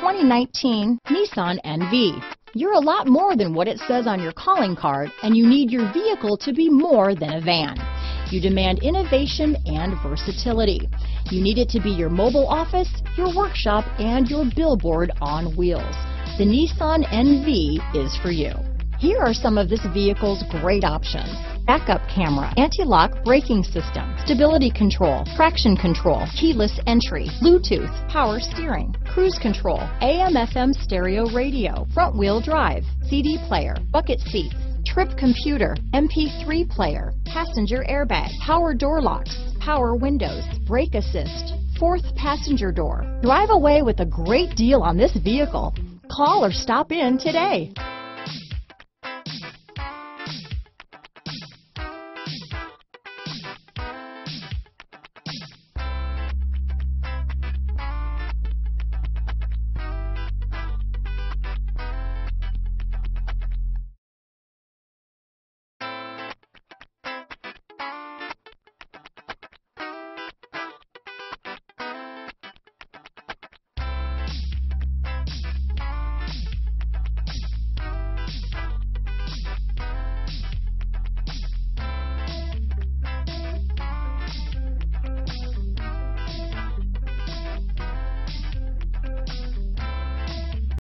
2019 Nissan NV. You're a lot more than what it says on your calling card, and you need your vehicle to be more than a van. You demand innovation and versatility. You need it to be your mobile office, your workshop, and your billboard on wheels. The Nissan NV is for you. Here are some of this vehicle's great options. Backup camera, anti-lock braking system, stability control, traction control, keyless entry, Bluetooth, power steering, cruise control, AM FM stereo radio, front wheel drive, CD player, bucket seats, trip computer, MP3 player, passenger airbag, power door locks, power windows, brake assist, fourth passenger door. Drive away with a great deal on this vehicle. Call or stop in today.